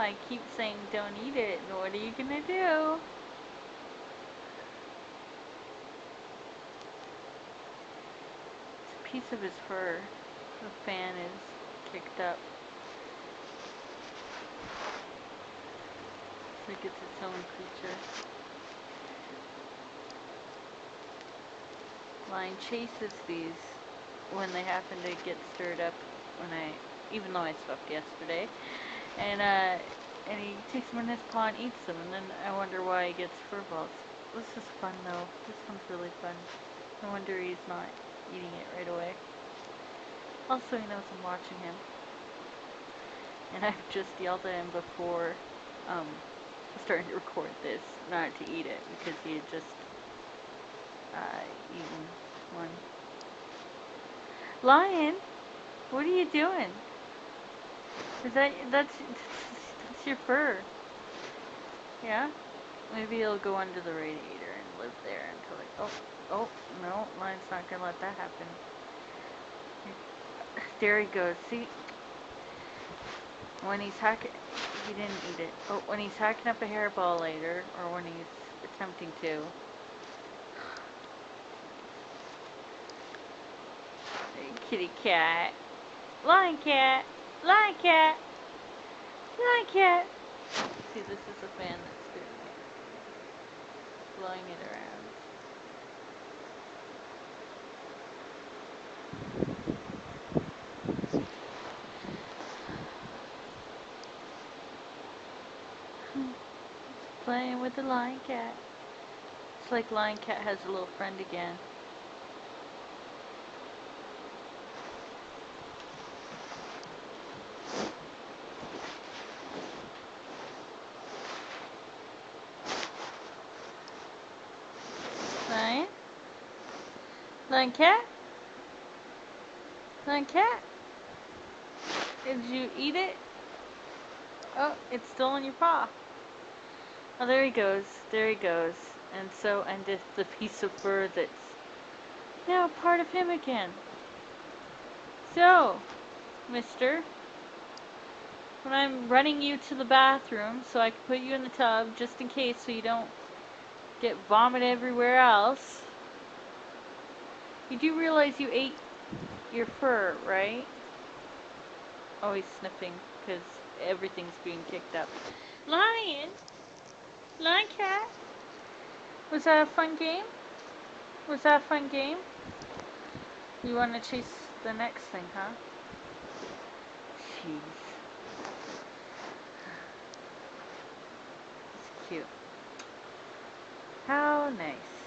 I keep saying don't eat it, and what are you gonna do? It's a piece of his fur. The fan is kicked up. It's like it's its own creature. Lion chases these when they happen to get stirred up when I, even though I swept yesterday. And, uh, and he takes them in his paw and eats them, and then I wonder why he gets fur balls. This is fun though. This one's really fun. No wonder he's not eating it right away. Also, he knows I'm watching him. And I've just yelled at him before um, starting to record this not to eat it because he had just uh, eaten one. Lion, what are you doing? Is that that's that's your fur? Yeah. Maybe he'll go under the radiator and live there until it. Oh, oh no, lion's not gonna let that happen. There he goes. See, when he's hacking, he didn't eat it. Oh, when he's hacking up a hairball later, or when he's attempting to. Kitty cat. Lion cat. Lion cat. Lion cat. See, this is the fan that's doing it. Blowing it around. Playing with the lion cat. It's like lion cat has a little friend again. Lion? Cat? Lion cat? Did you eat it? Oh, it's still in your paw. Oh, there he goes. There he goes. And so endeth the piece of fur that's now part of him again. So, mister, when I'm running you to the bathroom so I can put you in the tub just in case so you don't get vomit everywhere else. You do realize you ate your fur, right? Oh, he's sniffing because everything's being kicked up. Lion! Lion cat! Was that a fun game? Was that a fun game? You want to chase the next thing, huh? Jeez. It's cute. How nice.